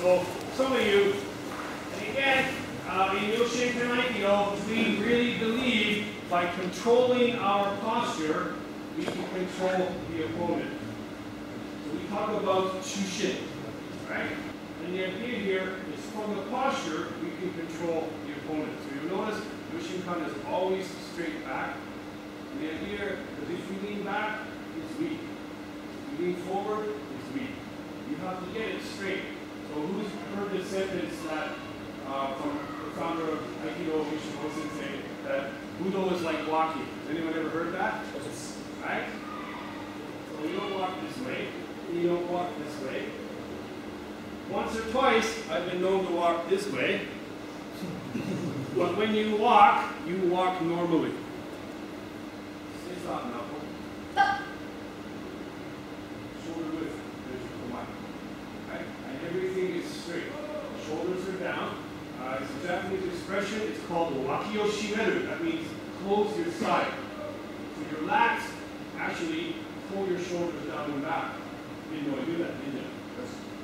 So some of you, and again, uh, in Yoshinkan Aikido, we really believe by controlling our posture, we can control the opponent. So we talk about Shushin, right? And the idea here is from the posture, we can control the opponent. So you'll notice Yoshinkan is always straight back. And the idea is if you lean back, it's weak. If you lean forward, it's weak. You have to get it straight. So who's heard this sentence that uh, from the founder of Aikido, Mishimo Sensei, that Budo is like walking? Has anyone ever heard that? Right? So you don't walk this way, you don't walk this way. Once or twice, I've been known to walk this way. but when you walk, you walk normally. Say stop, knuckle. Shoulder width, as you come up. Right? And everything is straight. Shoulders are down. Uh, it's a Japanese expression. It's called wakio shimeru. That means close your side. So your lats actually pull your shoulders down and back. You know I do that, did you?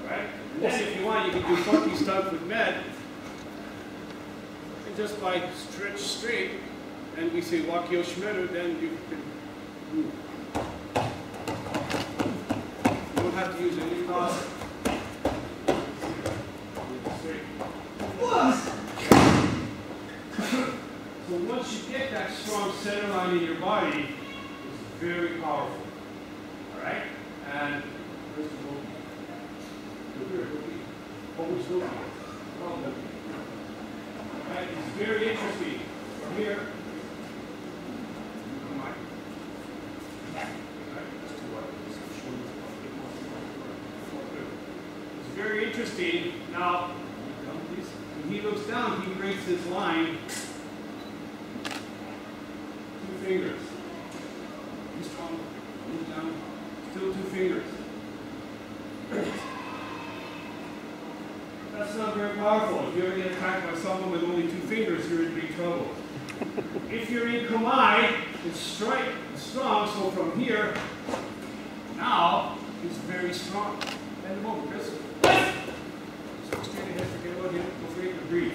Alright? And then if you want, you can do funky stuff with med. And just by stretch straight, and we say wakio shimeru, then you can move. You don't have to use any cross. So once you get that strong center line in your body, is very powerful. Alright? And where's the bogey? Go here, bogey. Oh, which bogey? Oh, the Alright, it's very interesting. From here, come on. Alright, let's do what? Let's show you a bit more. It's very interesting. Now, come please. when he looks down, he breaks this line. Two fingers. Be strong. Move down. Still two fingers. That's not very powerful. If you ever get attacked by someone with only two fingers, you're in big trouble. if you're in Kamae, it's straight, it's strong, so from here, now, it's Bend them over, Chris. So forget about don't forget to breathe.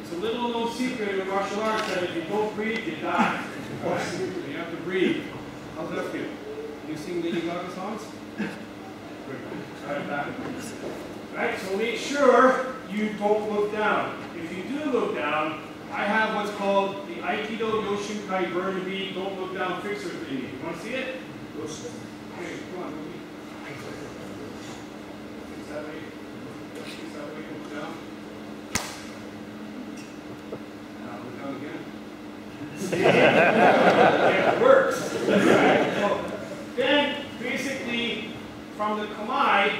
It's a little known secret in martial arts that if you don't breathe, you die. you have to breathe. How's that feel? You sing Lady Gaga songs? Right, so make sure you don't look down. If you do look down, I have what's called the Aikido Yoshinkai Burn Bead Don't Look Down Fixer thingy. You want to see it? It works. Then, basically, from the Kamae,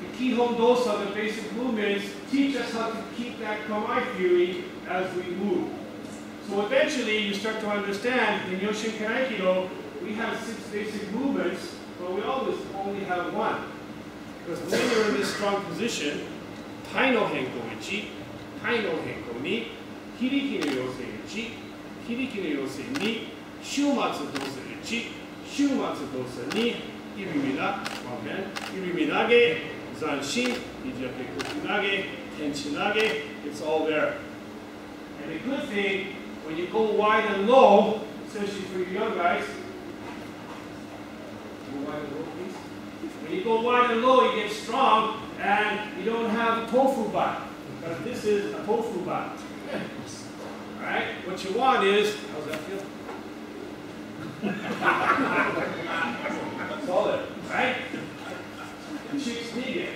the Kihon Dosa, the basic movements, teach us how to keep that Kamae feeling as we move. So eventually, you start to understand in Yoshinkan Aikido, we have six basic movements, but we always only have one. Because when you're in this strong position, Tai no Henko Ichi, Tai no Henko Ni, Hiriki no Yosei Ichi, Hiriki no Yosei Ni, Shumatsu Dosa Ichi, Shumatsu Dosa Ni, Ibimina, amen, Iriminage, Zanshin, Ijiake Kokyunage, Tenchinage, it's all there. And the good thing, when you go wide and low, especially for you young guys, go wide and low, please. When you go wide and low, you get strong, and you don't have a tofu bat. Because this is a tofu bat. Alright? What you want is, how's that feel? Solid, right? The you.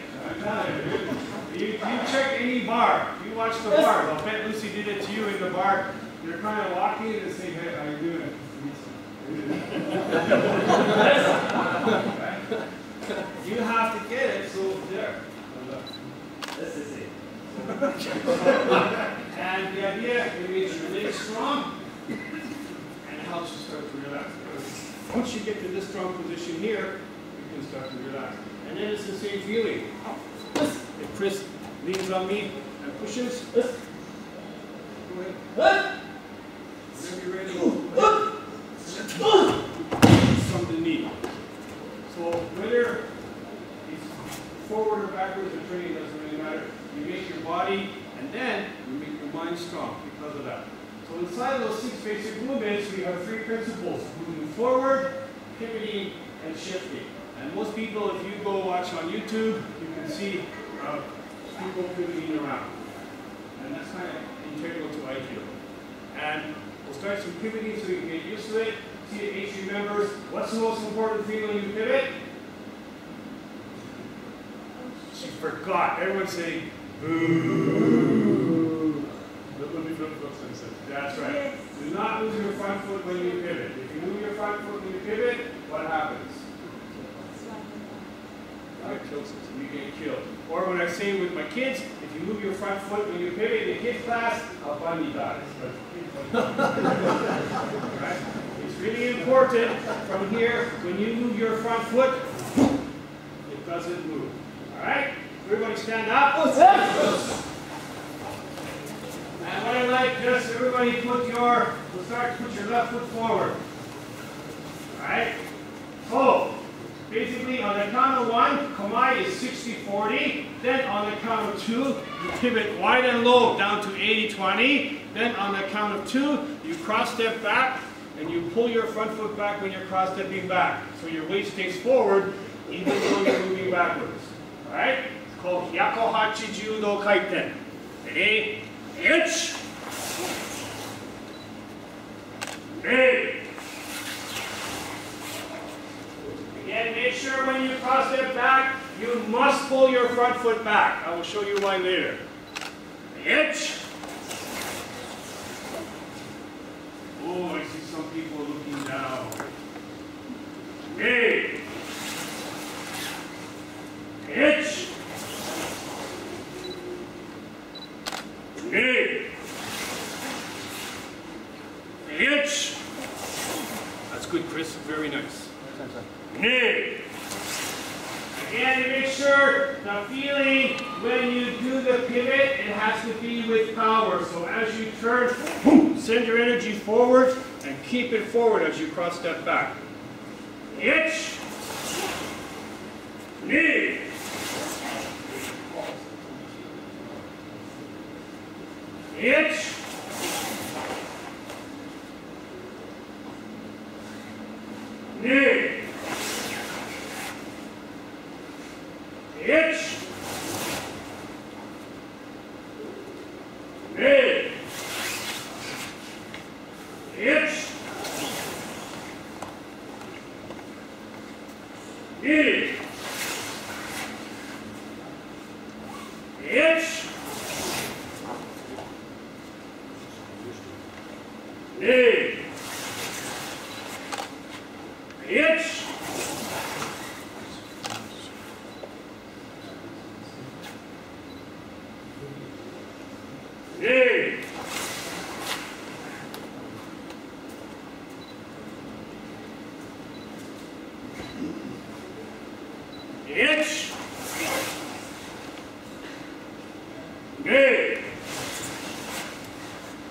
You, you check any bar. You watch the bar. I'll bet Lucy did it to you in the bar. You're kind of walking and saying, hey, how you doing? You have to get it, so there. This is it. And the idea your legs strong and it helps you start to relax. Once you get to this strong position here, you can start to relax. And then it's the same feeling. If Chris leans on me and pushes, go ahead. Whenever you're ready, something neat. So whether it's forward or backwards or training doesn't really matter. You make your body and then you make your mind strong because of that. So inside those six basic movements, we have three principles, moving forward, pivoting, and shifting. And most people, if you go watch on YouTube, you can see uh, people pivoting around. And that's kind of integral to Aikido. And we'll start some pivoting so you can get used to it. See if each remembers what's the most important thing when you pivot? She forgot. Everyone say, boo. That's right. Yes. Do not lose your front foot when you pivot. If you move your front foot when you pivot, what happens? You get killed. Or when I say with my kids, if you move your front foot when you pivot in kids class, a bunny dies. Right? It's really important from here, when you move your front foot, it doesn't move. All right? Everybody stand up. And what I like, just everybody put your, we'll start to put your left foot forward. Alright? So, oh. Basically on the count of one, Kamae is 60-40. Then on the count of two, you pivot wide and low down to 80-20. Then on the count of two, you cross step back and you pull your front foot back when you're cross stepping back. So your weight stays forward even though you're moving backwards. Alright? It's called Hyaku Hachi Judo Kaiten. Ready? Itch. Hey. Again, make sure when you cross step back, you must pull your front foot back. I will show you why later. Itch. Oh, I see some people looking down. Hey. Itch. Hey. Itch. That's good, Chris. Very nice. Knee. Again, make sure the feeling when you do the pivot, it has to be with power. So as you turn, send your energy forward and keep it forward as you cross step back. Itch. Knee. Itch. Knee. Itch. Knee. Itch. Knee. Itch. Knee. Itch. Knee. Itch. Knee.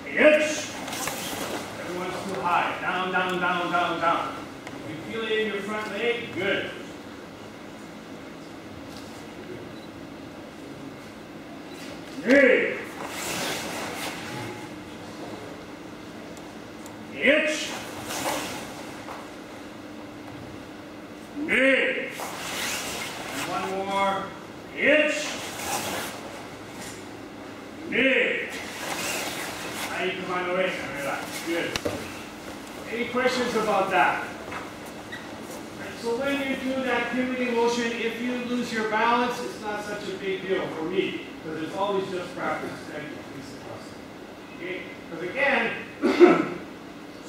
Itch. Everyone's too high. Down, down, down, down, down. You feel it in your front leg? Good. Knee. Itch. One more. You the. Good. Any questions about that? So when you do that pivoting motion, if you lose your balance, it's not such a big deal for me, because it's always just practice. Okay? Because again,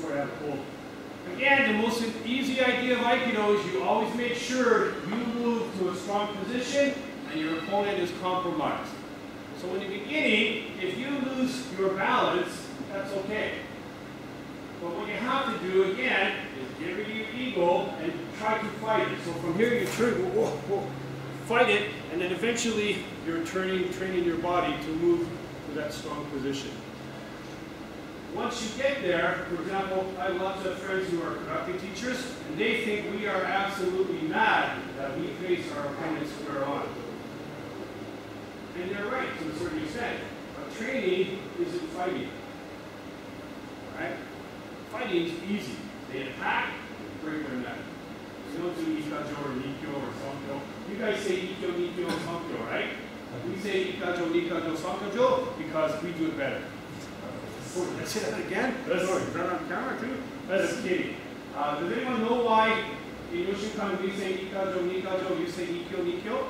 sorry, I have a cold. Again, the most easy idea of Aikido is you always make sure you move to a strong position and your opponent is compromised. So in the beginning, if you lose your balance, that's okay. But what you have to do again is get rid of your ego and try to fight it. So from here you turn, whoa, whoa, fight it, and then eventually you're turning, training your body to move to that strong position. Once you get there, for example, I have lots of friends who are karate teachers, and they think we are absolutely mad that we face our opponents square on. And they're right to a certain extent. But training isn't fighting. Right? Fighting is easy. They attack, they break their neck. We don't do ikajo or nikyo or sankyo. You guys say ikyo, nikyo, sankyo, right? We say ikajo, nikajo, sankajo because we do it better. Oh, I say that again? That's sorry. That on camera too? That's kidding. Uh, does anyone know why in Yoshinkan we say ikajo, nikajo, you say ikyo, nikyo?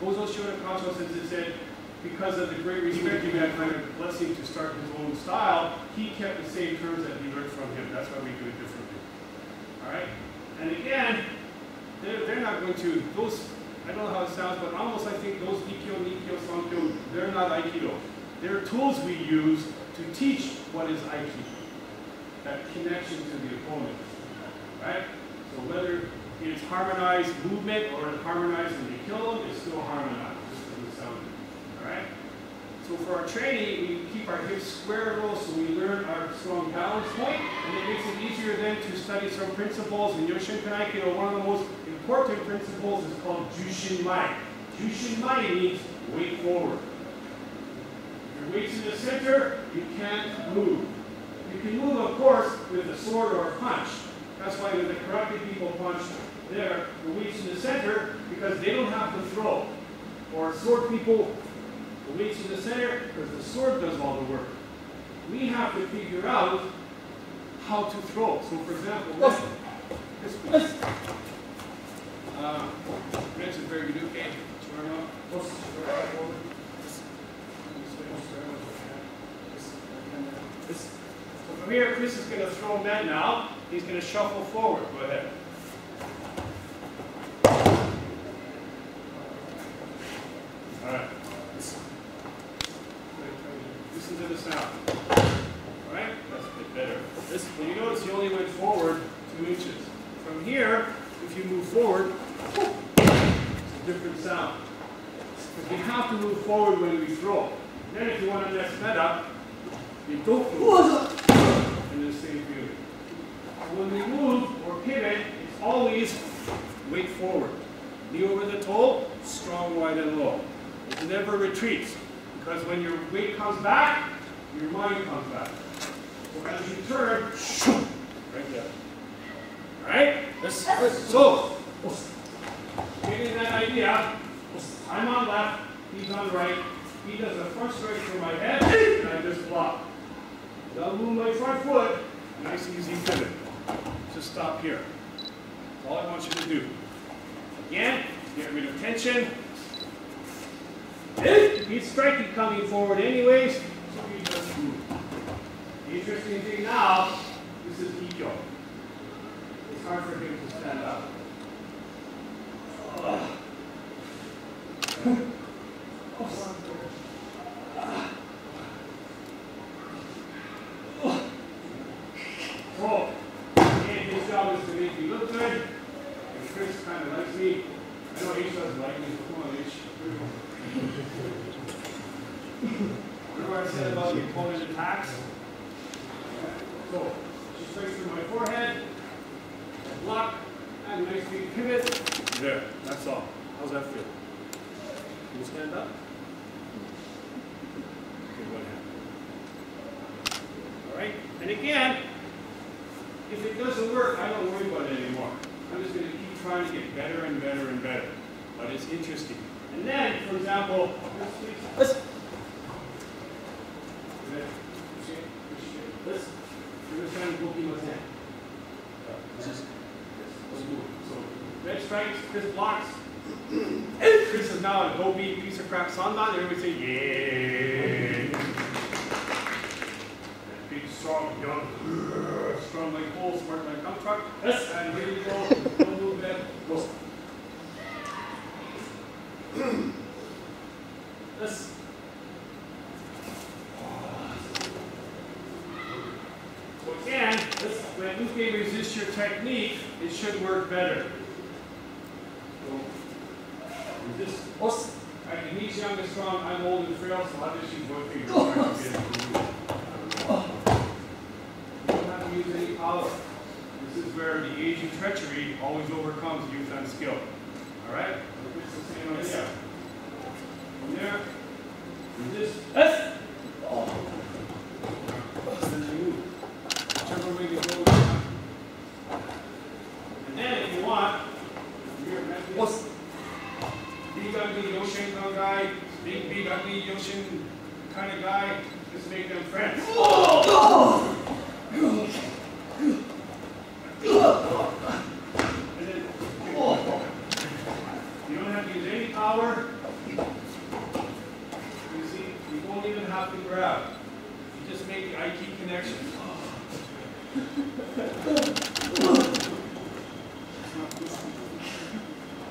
Gozo Shioda says it said, because of the great respect he had kind of blessing to start his own style, he kept the same terms that he learned from him. That's why we do it differently. All right? And again, they're, they're not going to, those, I don't know how it sounds, but almost I think those Ikkyo, Nikkyo, Sankyo, they're not Aikido. They're tools we use to teach what is Aikido. That connection to the opponent. Right? So whether it's harmonized movement or it's harmonized when you kill them, it's still harmonized. Just sound. Alright? So for our training, we keep our hips square roll so we learn our strong balance point, and it makes it easier then to study some principles. In Yoshinkan Aikido, one of the most important principles is called Jushin Mae. Jushin Mae means weight forward. Your weight's in the center, you can't move. You can move, of course, with a sword or a punch. That's why when the karate people punch there, the weight's in the center because they don't have to throw. Or sword people, the weight's in the center because the sword does all the work. We have to figure out how to throw. So for example, this, this. Uh, is very good. Okay. Turn up. So from here, Chris is going to throw men now. He's going to shuffle forward. Go ahead. All right. Listen to the sound. All right? That's a bit better. This, when you notice, you only went forward two inches. From here, if you move forward, it's a different sound. Because we have to move forward when we throw. Then if you want to mess that up, you don't move. And the same feeling. When we move or pivot, it's always weight forward. Knee over the toe, strong, wide, and low. It never retreats. Because when your weight comes back, your mind comes back. So as you turn, right there. Alright? So, getting that idea, I'm on left, he's on right. He does a front straight for my head, and I just block. My front foot, nice easy pivot. Just stop here. That's all I want you to do. Again, get rid of tension. He's striking coming forward anyways, so just move. The interesting thing now, this is Ikyo. It's hard for him to stand up. So, oh, and his job is to make me look good. And Chris kind of likes me. I know H doesn't like me, but come on, H. Remember I said about the opponent attacks? So, she strikes through my forehead, I block, and nice big pivot. There, that's all. How's that feel? Can you stand up? Okay, what happened? All right, and again, if it doesn't work, I don't worry about it anymore. I'm just going to keep trying to get better and better and better. But it's interesting. And then, for example, this, this, this, this kind of booking was in. This is, let's move. So, red strikes, Chris blocks. Chris is now a go-beat piece of crap sandan, and everybody say, yeah. That big, strong, young, strong like bull, smart like dump truck. Yes, and here you go. Don't move that. Go. This. So again, this, when you can resist your technique, it should work better. So, resist. I can meet young and strong, I'm old and frail, so I'll just use one finger. Oh. You don't have to use any power. This is where the age and treachery always overcomes youth and skill. Alright? It's the same idea. From there, resist. Yes. Then you move.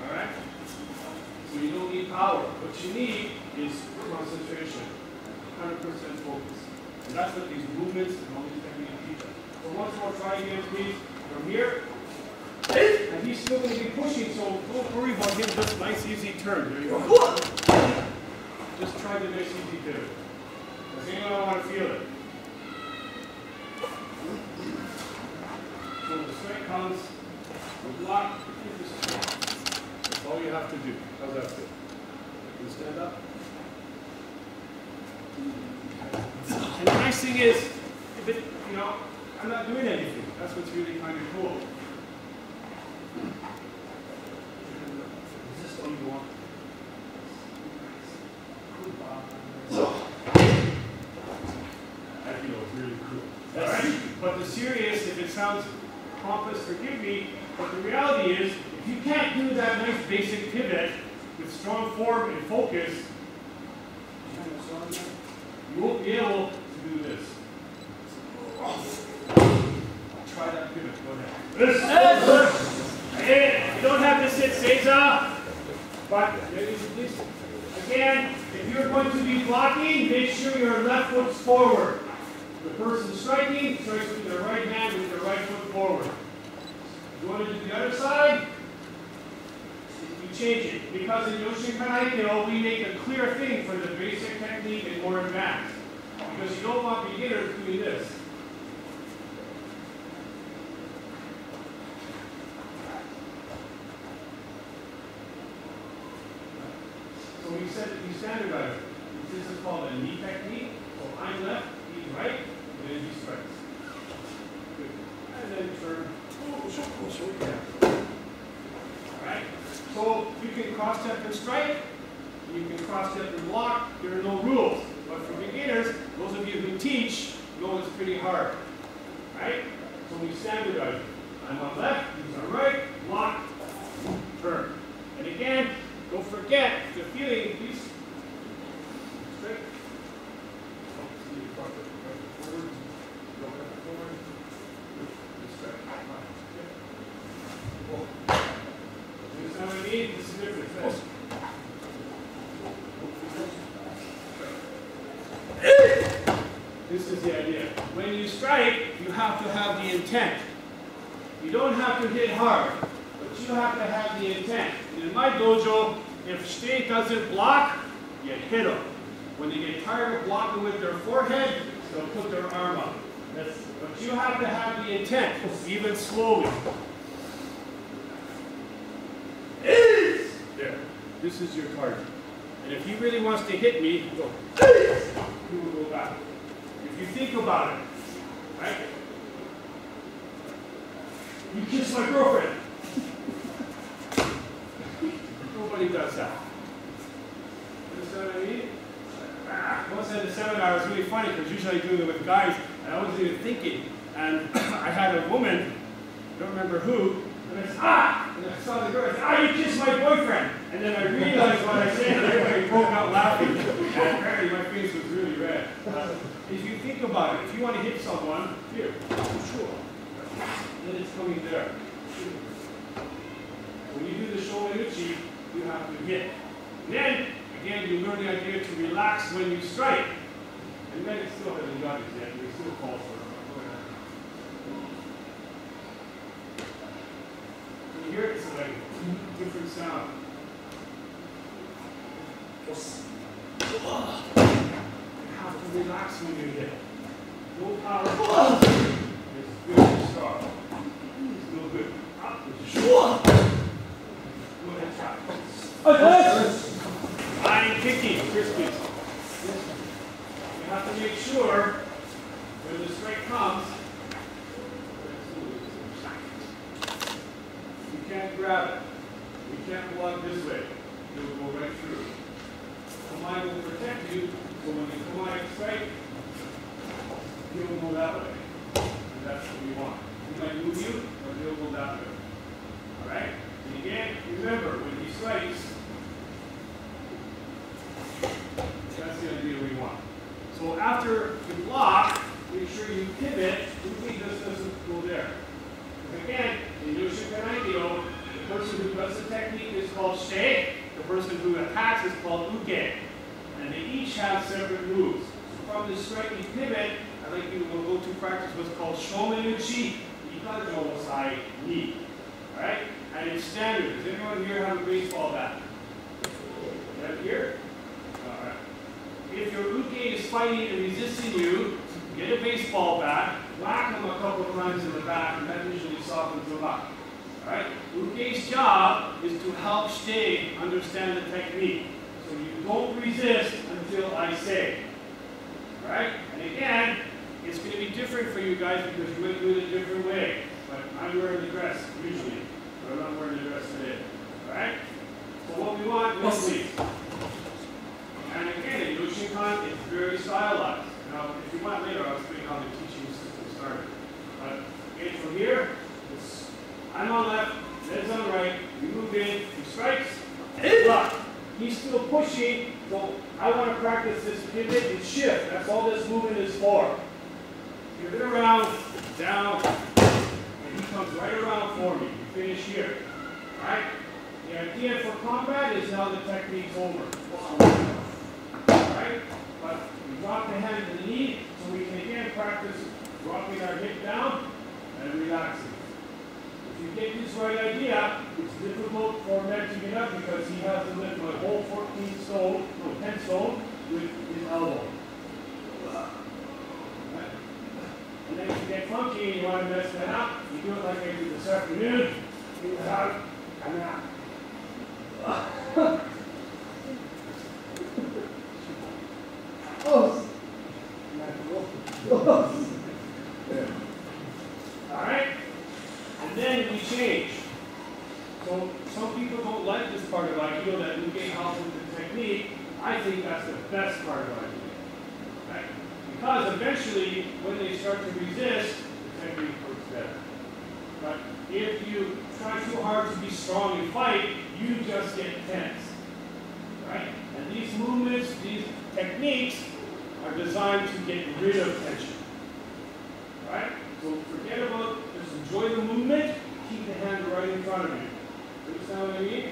Alright? So you don't need power. What you need is concentration. 100% focus. And that's what these movements and all these techniques teach us. So once more, try again, please. From here. And he's still going to be pushing, so don't worry about him. Just nice, easy turn. There you go. Just try the nice, easy pivot. Does anyone want to feel it? So the strike comes, the block, you just That's all you have to do. How's that feel? Can you stand up? And the nice thing is, if it, you know, I'm not doing anything. That's what's really kind of cool. Is this all you want? That feels really cool. All right? But the serious, if it sounds pompous, forgive me, but the reality is, if you can't do that nice basic pivot with strong form and focus, you won't be able to do this. Try that pivot. Go ahead. Hey, you don't have to sit seiza, but again, if you're going to be blocking, make sure your left foot's forward. The person striking strikes with their right hand with their right foot forward. You want to do the other side? Change it. Because in Yoshinkan we make a clear thing for the basic technique and more advanced. Because you don't want beginners doing this. So we said we standardize. This is called a knee technique. So I'm left, he's right, and then he strikes. Good. And then turn. Alright? So you can cross step and strike, you can cross step and block, there are no rules. But for beginners, those of you who teach know it's pretty hard. Right? So we standardize. I'm on left, he's on right, block, turn. And again, don't forget the feeling, please. Straight. Oh, see you front, right forward. Go back forward. Just straight. Whoa. You understand what I mean? This is different. This. This is the idea. When you strike, you have to have the intent. You don't have to hit hard, but you have to have the intent. And in my dojo, if state doesn't block, you hit them. When they get tired of blocking with their forehead, they'll put their arm up. That's, but you have to have the intent, even slowly. Is There. This is your target. And if he really wants to hit me. He will go back. If you think about it, right? You kiss my girlfriend. Nobody does that. Understand what I mean? Ah, once at the seminar, it was really funny because usually I do it with guys, and I wasn't even thinking. And I had a woman, I don't remember who, and I said, ah! And I saw the girl, I said, ah, you kissed my boyfriend! And then I realized what I said, and everybody broke out laughing. And apparently my face was really red. Uh, if you think about it, if you want to hit someone, here, sure. Then it's coming there. When you do the shoreiuchi, you have to hit. Then, again, you learn the idea to relax when you strike. And then it still hasn't got it yet, we still call for it. You hear it, it's like a different sound. You have to relax when you hit. No power. Crispy. You have to make sure when the strike comes, you can't grab it. You can't block this way. You'll go right through. Kamae will protect so go that way. That's what we want. We might move you, but you will that way. Alright? And again, remember, when you slice, that's the idea we want. So after you block, make sure you pivot, moving this doesn't go there. Again, in Yoshinkan Ideal, the person who does the technique is called She, the person who attacks is called Uke. And they each have separate moves. So from the striking pivot, I'd like you to go to practice what's called Shomenuchi Ikajosai Ni. Alright? And it's standard. Does anyone here have a baseball bat? Right here? Alright. If your uke is fighting and resisting you, get a baseball bat, whack him a couple times in the back, and that usually softens him up. Alright? Uke's job is to help Shite understand the technique. So you don't resist until I say. Alright? And again, it's going to be different for you guys because you're going to do it a different way. But I'm wearing the dress, usually. But I'm not wearing the dress today. Alright? So what we want is see. And again, in Yoshinkan, it's very stylized. Now, if you want later, I'll explain how the teaching system started. But okay, from here, it's, I'm on left, Ned's on right, we move in, he strikes, block. He's still pushing, so I want to practice this pivot and shift. That's all this movement is for. Pivot around, down, and he comes right around for me. We finish here. Alright? The idea for combat is now the technique's over. Alright? But we drop the hand to the knee, so we can again practice dropping our hip down and relaxing. If you get this right idea, it's difficult for men to get up because he has to lift a whole 14 stone, no, 10 stone with his elbow. Right? And then if you get funky you want to mess that up, you do it like I did this afternoon. You it out and out. Oh. All right? And then we change. So some people don't like this part of Aikido that Uke helps with the technique. I think that's the best part of Aikido. Because eventually, when they start to resist, the technique works better. But if you try too hard to be strong and fight, you just get tense. Right? And these movements, these techniques, are designed to get rid of tension. Right? So forget about, just enjoy the movement, keep the hand right in front of you. Understand what I mean?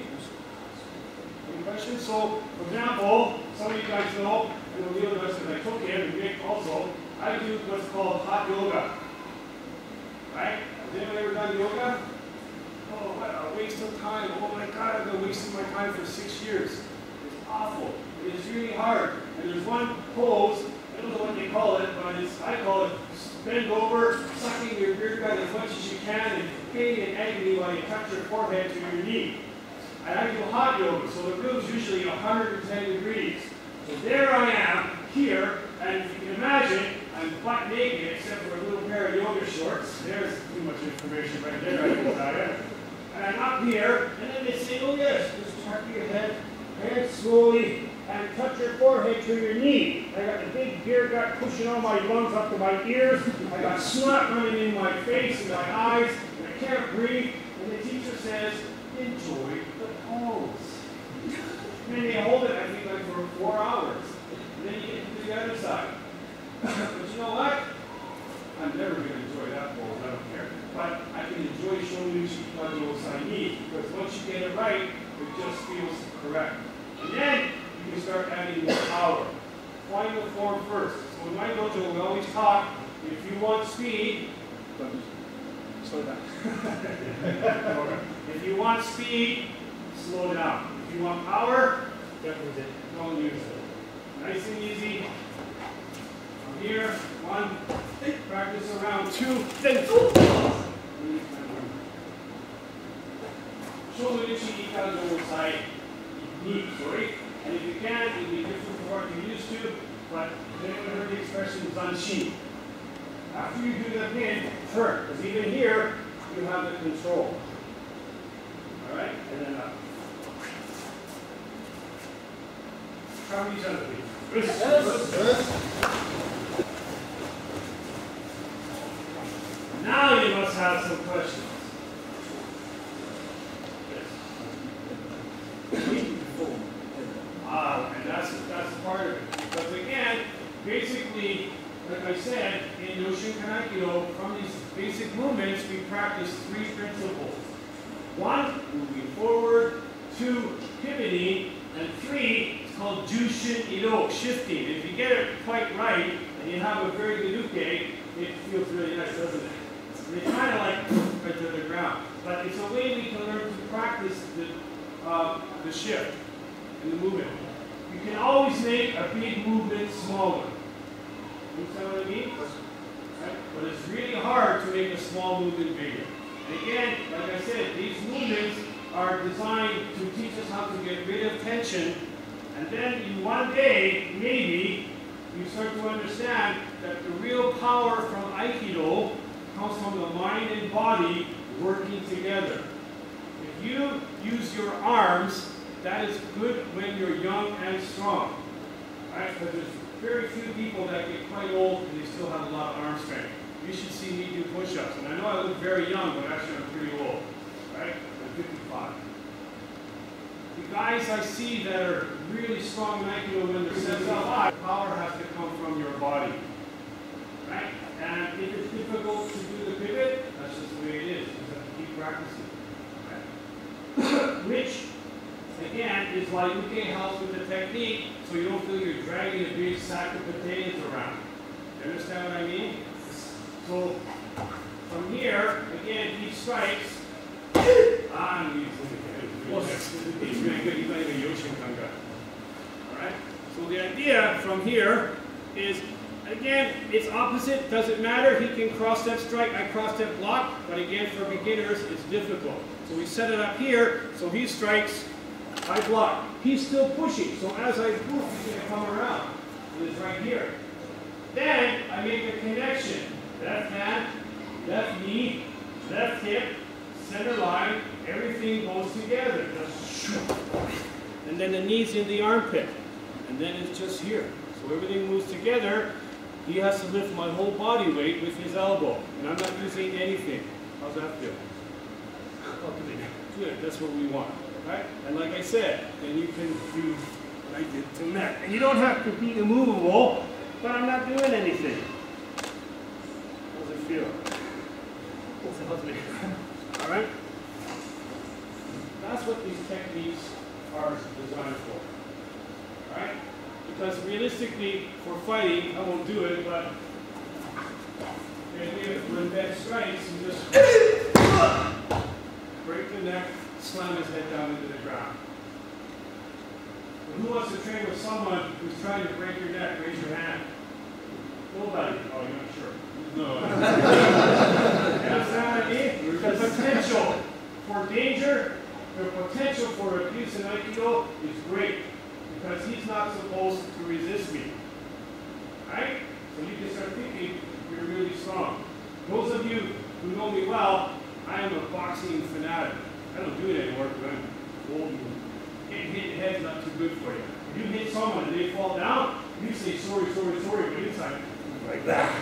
Any questions? So, for example, some of you guys know, and the rest of I took in, also, I do what's called hot yoga. Right? Has anyone ever done yoga? Oh, what a waste of time. Oh my God, I've been wasting my time for six years. It's awful. It is really hard. And there's one pose, I don't know what they call it, but it's, I call it bend over, sucking your beard gut as much as you can, and pain and agony while you touch your forehead to your knee. And I do hot yoga, so the room's usually 110 degrees. So there I am, here, and if you can imagine, I'm butt naked except for a little pair of yoga shorts. There's too much information right there, I. And I'm up here, and then they say, oh yes, just tuck your head, and slowly, and touch your forehead to your knee. I got the big beer gut pushing all my lungs up to my ears. I got snot running in my face and my eyes, and I can't breathe. And the teacher says, enjoy. And then they hold it, I think, like for four hours. And then you get to the other side. but you know what? I'm never going to enjoy that pose, I don't care. But I can enjoy Shonuchi Kajo Saini because once you get it right, it just feels correct. And then you can start adding more power. Find the form first. So in my dojo, we always talk, if you want speed, slow down. if you want speed, slow down. You want power, don't use it. Nice and easy. From here, one, practice around two, then Shonuchi Ikazo Sai Ni, sorry. And if you can, it'll be different from what you're used to, but then you heard the expression Zanshin. After you do the pin, turn, because even here, you have the control. Alright, and then up. Now you must have some questions. Ah, and that's, that's part of it. Because again, basically, like I said, in Yoshinkan Aikido, from these basic movements, we practice three principles. One, moving forward. Two, pivoting. And three, called Jushin Ido, shifting. If you get it quite right, and you have a very good uke, it feels really nice, doesn't it? It's kind of like right to the ground. But it's a way we can learn to practice the, uh, the shift and the movement. You can always make a big movement smaller. You understand what I mean? Right? But it's really hard to make a small movement bigger. And again, like I said, these movements are designed to teach us how to get rid of tension. And then in one day, maybe, you start to understand that the real power from Aikido comes from the mind and body working together. If you use your arms, that is good when you're young and strong. Right? Because there's very few people that get quite old and they still have a lot of arm strength. You should see me do push-ups. And I know I look very young, but actually I'm pretty old. Right? I'm 55. The guys I see that are really strong Aikido when they're set up power has to come from your body. Right? And if it's difficult to do the pivot, that's just the way it is. You have to keep practicing. Right? Which, again, is why Uke helps with the technique so you don't feel you're dragging a big sack of potatoes around. You understand what I mean? So, from here, again, he strikes. Ah, he's He's really good. He's not even Yoshin Kanga. Alright? So the idea from here is, again, it's opposite, doesn't matter. He can cross-step strike, I cross-step block, but again, for beginners, it's difficult. So we set it up here, so he strikes, I block. He's still pushing, so as I move, he's going to come around. And it's right here. Then I make a connection. Left hand, left knee, left hip, center line, everything goes together. And then the knee's in the armpit. And then it's just here. So everything moves together. He has to lift my whole body weight with his elbow. And I'm not using anything. How's that feel? Good, that's what we want. Right? And like I said, then you can do what I did to Matt. And you don't have to be immovable, but I'm not doing anything. How does it feel? All right? That's what these techniques are designed for. Right? Because realistically, for fighting, I won't do it, but in bed strikes, you just break the neck, slam his head down into the ground. Who wants to train with someone who's trying to break your neck? Raise your hand. Nobody. Oh, you're not sure. No. understand what The potential for danger, the potential for abuse in Aikido is great because he's not supposed to resist me. Right? So you can start thinking you're really strong. Those of you who know me well, I am a boxing fanatic. I don't do it anymore because I'm old and getting hit head's not too good for you. If you hit someone and they fall down, you say sorry, sorry, sorry, but inside, like that.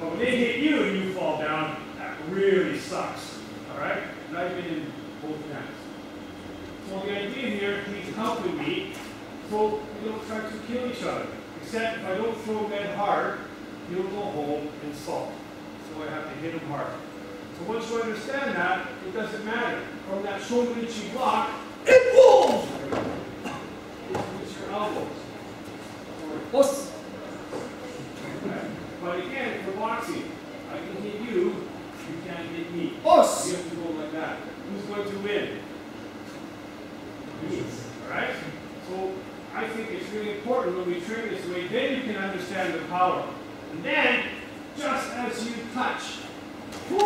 But when they hit you and you fall down, that really sucks. Alright? And I've been in both hands. So the idea here, he's helping me so we don't try to kill each other. Except if I don't throw Ned hard, he'll go home and sulk. So I have to hit him hard. So once you understand that, it doesn't matter. From that Shomurichi block, it pulls! It's your elbows. Boss. But again, for boxing, I can hit you, you can't hit me. Boss. You have to go like that. Who's going to win? Me. Alright? So I think it's really important when we train this way, then you can understand the power. And then, just as you touch, you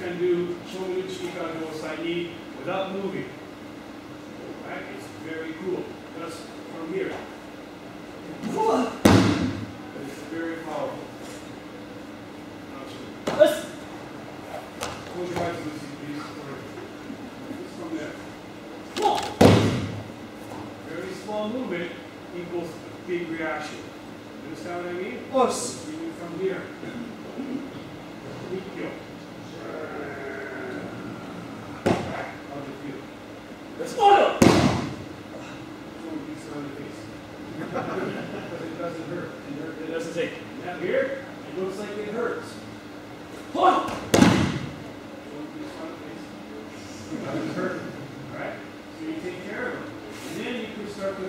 can do Shomuchi no Sai without moving. Right? It's very cool. Just from here. But it's very powerful. Now, Boss. Close your eyes, Lucy, please. Just from there. Very small movement equals big reaction. You understand what I mean? Boss. Even from here. Nikyo. How's it feel? Let's go. Don't be so on the face. Because it doesn't hurt. It hurt- It doesn't say, now here, it looks like it hurts. Hold. Don't be so on the face. It doesn't hurt. Alright? So you take care of them.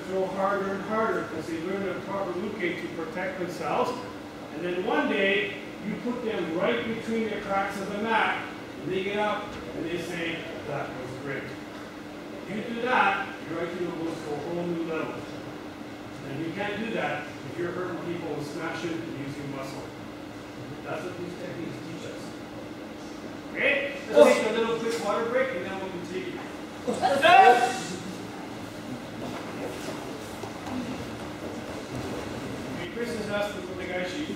throw harder and harder because they learn a proper uke to protect themselves. And then one day, you put them right between the cracks of the mat, and they get up and they say, that was great. If you do that, your Aikido goes to a whole new level. And you can't do that if you're hurting people and smashing and using muscle. That's what these techniques teach us. Okay? Let's oh. take a little quick water break and then we'll continue. Okay, Chris has asked for the guy sheet.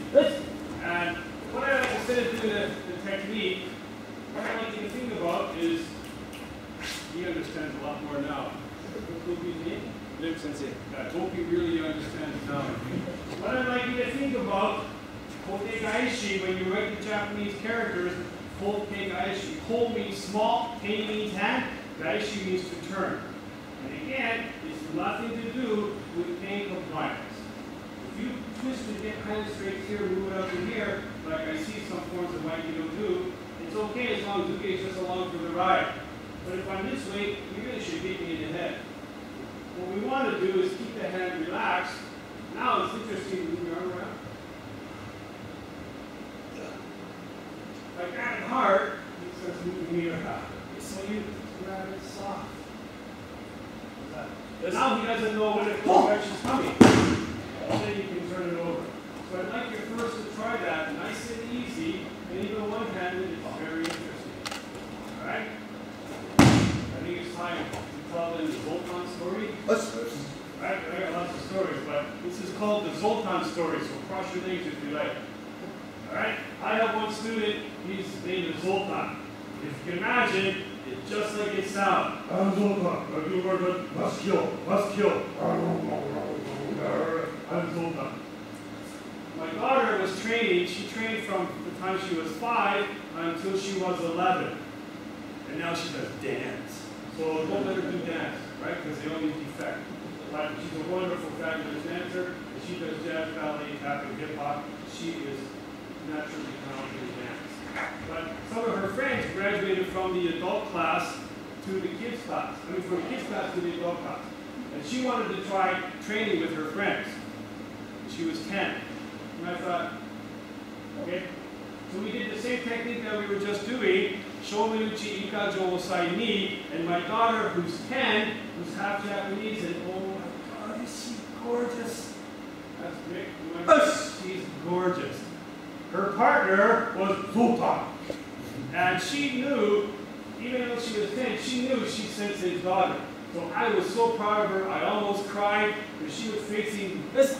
And what I like, instead of doing the, the technique, what I like you to think about is, he understands a lot more now. What would be his name? Lim Sensei. I hope you really understand now. What I'd like you to think about, Kote Gaeshi, when you write the Japanese characters, Kote Gaeshi. Ko means small, Te means hand, Gaeshi means to turn. And again, it's nothing to do with pain compliance. If you twist and get kind of straight here, move it up to here, like I see some forms of Aikido do, it's okay as long as Uke is just along for the ride. But if I'm this way, you really should hit me in the head. What we want to do is keep the hand relaxed. Now it's interesting to move your arm around. If I grab it hard, he starts moving me around. So you grab it soft. Like that. Now he doesn't know when it direction's coming. And then you can turn it over. So I'd like you first to try that nice and easy, and even one-handed is very interesting. All right? I think it's time to tell them the Zoltan story. Right, I got lots of stories, but this is called the Zoltan story, your legs if you like. All right, I have one student, his name is Zoltan. If you can imagine, it's just like it sounds. I'm Zoltan, do work must kill, must. I'm Zoltan. My daughter was training, she trained from the time she was five until she was 11. And now she does dance. So don't let her do dance, right? Because they only defect. But she's a wonderful, fabulous dancer. She does jazz, ballet, tap, and hip hop. She is naturally talented in dance. But some of her friends graduated from the adult class to the kids class. I mean, from the kids class to the adult class. And she wanted to try training with her friends. She was 10. And I thought, okay. So we did the same technique that we were just doing, Shomenuchi Ikkajo Osae Ni, and my daughter, who's 10, who's half Japanese, and oh my God, is she gorgeous? That's She's gorgeous. Her partner was Zoltan. And she knew, even though she was 10, she knew she she's Sensei's daughter. So I was so proud of her, I almost cried, because she was facing this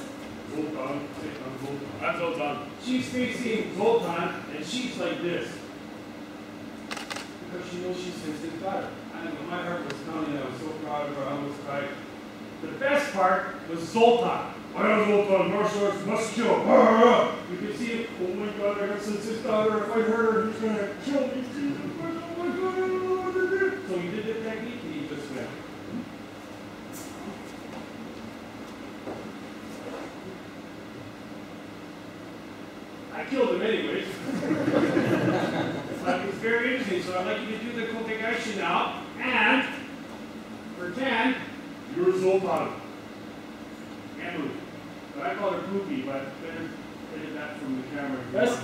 I'm Zoltan. I'm She's facing Zoltan, and she's like this. Because she knows she's Sensei's daughter. I know, my heart was pounding, I was so proud of her, I almost cried. The best part was Zoltan. I am Zoltan, martial arts must kill. You can see it, oh my god, I got Sensei's daughter, if I hurt her, he's gonna kill me. Oh my god, I don't know what to do. So he did the technique, and he just went. I killed him anyways. but it's very interesting, so I'd like you to do the Kotegaeshi now, and pretend you're Zoltan. And move. But I call her Poopy, but better edit that from the camera. Yes.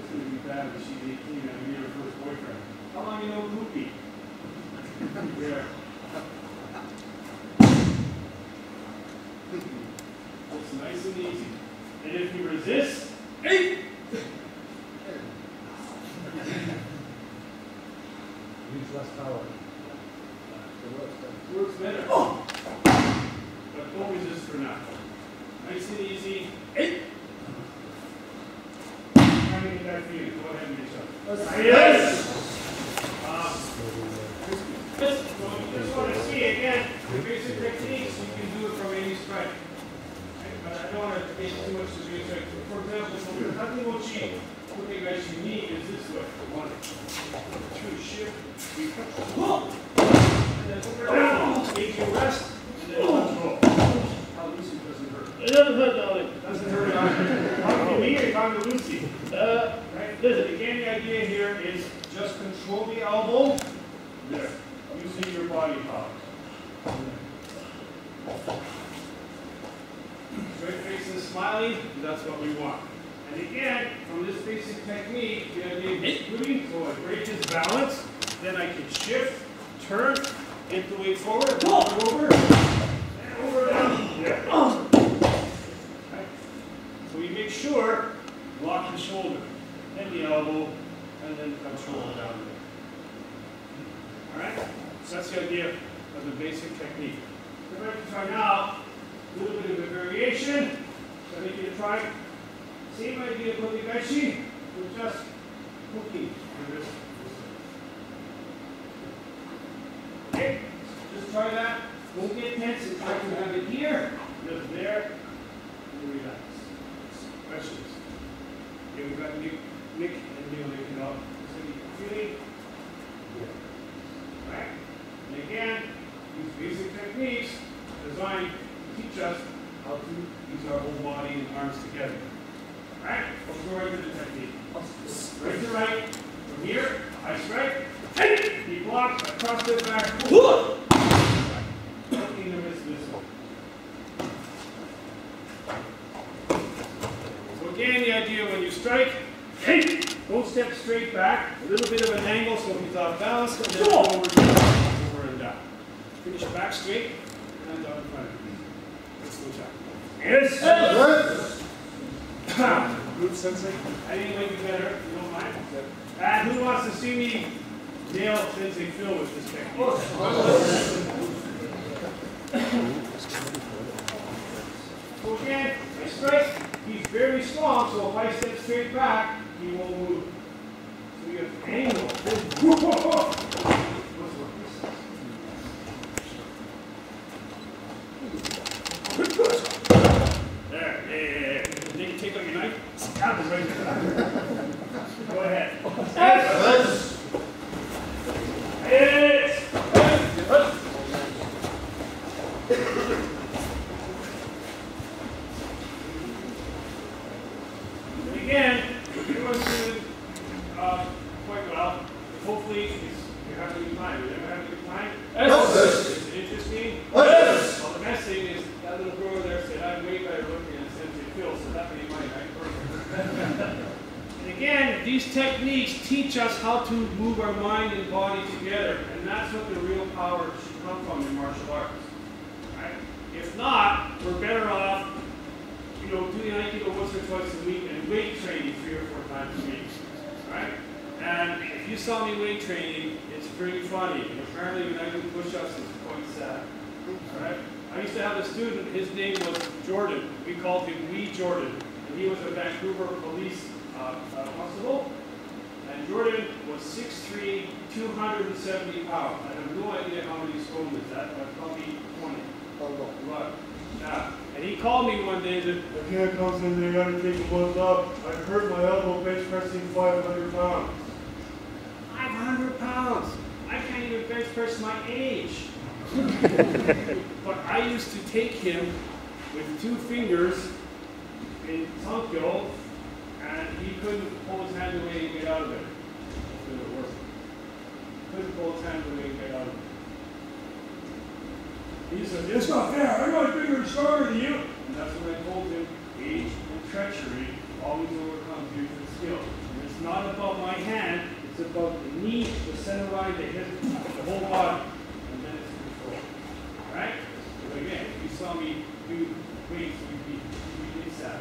It's gonna be bad when she's 18 and I meet her first boyfriend. How long you know Poopy? yeah. It's nice and easy. And if you resist, hey! Use less power. Works better. But don't resist for now. Nice and easy. Hey! Trying to get that feeling. Go ahead and get shot. Yes! Uh, Just, so you just want to see again, the basic techniques, you can do it from any strike. Okay, But I don't want to take too much to be strike. For example, so the Katate mochi, what you guys you need is this way. One, two, shift, three, whoa! And then put it down, take your rest, and then let's go. How Lucy doesn't hurt. It doesn't hurt, darling. Doesn't hurt either. How to me or how to Lucy? Uh, Right? Listen, again, the idea here is just control the elbow. There. Using your body power. Straight face and smiling, that's what we want. And again, from this basic technique, the idea is moving, so I break his balance, then I can shift, turn, get the weight forward, over, over, and over, down. Yeah. Okay. So you make sure, lock the shoulder, and the elbow, and then control down there. All right? So that's the idea of the basic technique. We're going to try now a little bit of a variation. So I need you to try same idea of Kotegaeshi, with just hooking wrist. Okay, just try that. Don't get tense and try to have it here, just there, and relax. Questions? Okay, we've got Nick, Nick and Neil making up. So you feeling? Right? And again, these basic techniques designed to teach us how to use our whole body and arms together. Right? Let's go right to the technique. Right to right. From here, I strike. Hey! He blocks. I cross the back. Hooking the wrist this way. So again, the idea when you strike, hey, don't step straight back. A little bit of an angle so he's off balance. And then forward, over and down. Finish back straight. Hands out in front of you. Let's go check. Yes. Group sensei? I think it might be better, if you don't mind. And who wants to see me nail Sensei Phil with this technique? So again, I strike, he's very strong, so if I step straight back, he won't move. So we have angle. There, yeah, yeah, yeah. Then you take out your knife, stab him right in the back. Go ahead. Yes. Yes. And Again, everyone's doing uh, quite well. Hopefully, it's, you're having a good time. You ever having a good time? Is it interesting? Yes. Well, the best thing is that little girl there said, I'm way better looking than Sensei Phil, so that made my night perfect. and again, these techniques teach us how to move our mind and body together, and that's what the real power should come from in martial arts. Right? If not, we're better off, you know, doing Aikido once or twice a week and weight training three or four times a week. Right? And if you saw me weight training, it's pretty funny. And apparently when I do push-ups, it's quite sad. Alright? I used to have a student, his name was Jordan. We called him Wee Jordan. And he was a Vancouver police uh, uh, constable. And Jordan was 6'3", 270 pounds. I have no idea how many stone is that, but probably 20. Oh, Right. Yeah. And he called me one day and said, I can't come in there, I gotta take one up. I hurt my elbow bench pressing 500 pounds. 500 pounds? I can't even bench press my age. but I used to take him with two fingers in Tonkyo, and he couldn't pull his hand away and get out of it. Couldn't pull his hand away and get out of it. He said, it's not fair, I'm not bigger and stronger than you. And that's when I told him, age and treachery always overcomes youth and skill. And it's not about my hand, it's about the knee, the center line, the hip, the whole body, and then it's control. Alright? So again, you saw me do weights, you'd be, you'd be really sad.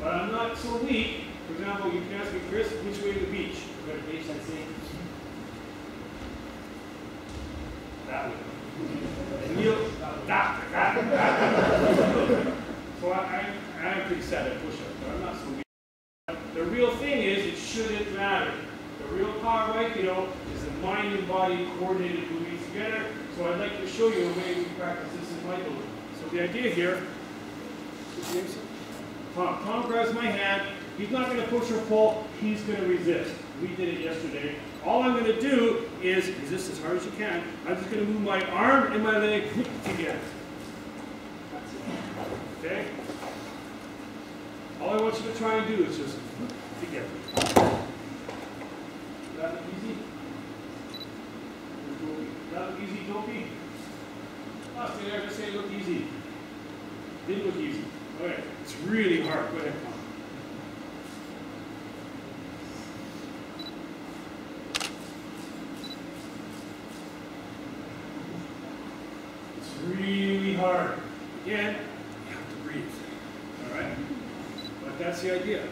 But I'm not so weak. For example, you can ask me, Chris, which way to the beach? Go to the beach, I'd say. That way. Kneel, that, that, that. So I, I, I'm pretty sad at push-ups, but I'm not so weak. The real thing is, it shouldn't matter. The real power Aikido is the mind and body coordinated moving together. So I'd like to show you a way we practice this in my building. So the idea here, Tom, Tom grabs my hand. He's not going to push or pull. He's going to resist. We did it yesterday. All I'm going to do is resist as hard as you can. I'm just going to move my arm and my leg together. Okay? All I want you to try and do is just together. That look easy, Dopey? Oh, see, say look easy. didn't look easy. Okay, it's really hard. Go ahead, It's really hard. Again, you have to breathe. All right? But that's the idea.